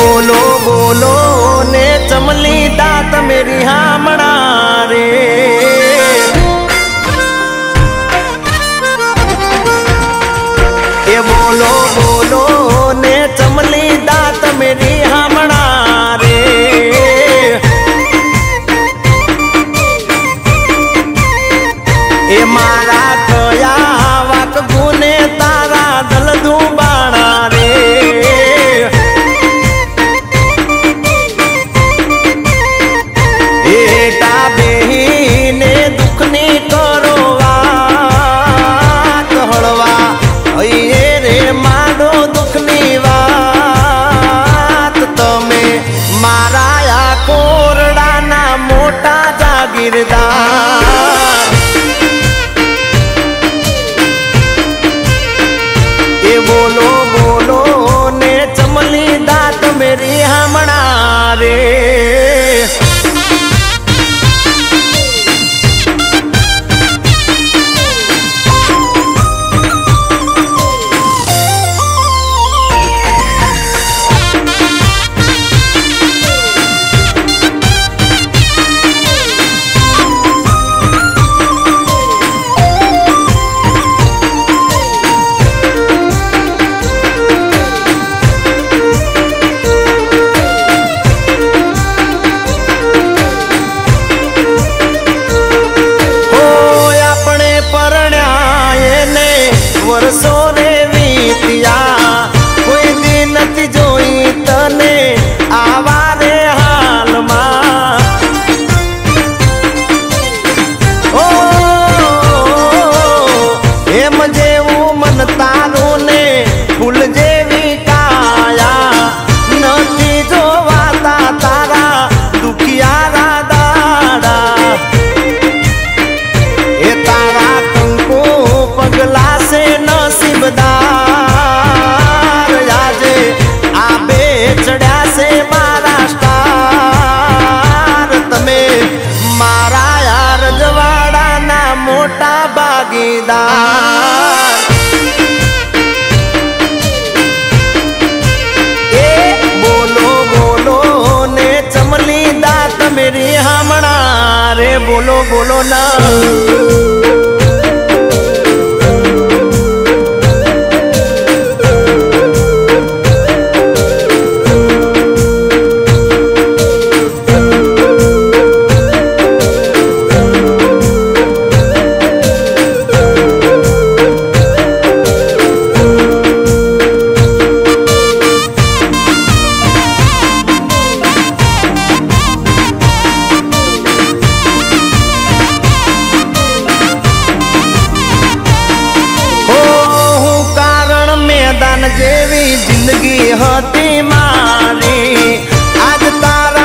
બોલો બોલો, ને ચમલી દાત મેરી હામણા રે. એ બોલો બોલો, ને ચમલી દાત મેરી હામણા રે. એ મારા કયા இருக்கிறதா ભાગીદાર. એ બોલો બોલો ને ચમલી દા તમે રે હમણાં. રે બોલો બોલો ના. જેવી જિંદગી હતી મારી. આજ તારા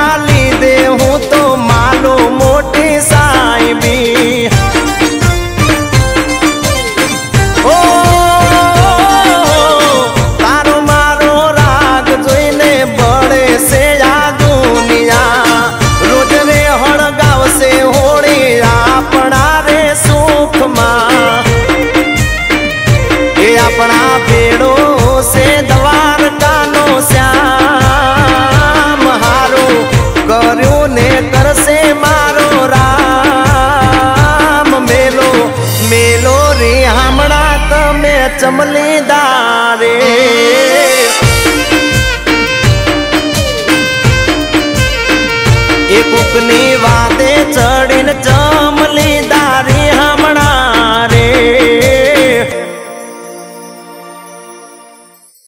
અમે ચમલી દારે એ કુકની વાદે ચડીને ચમલી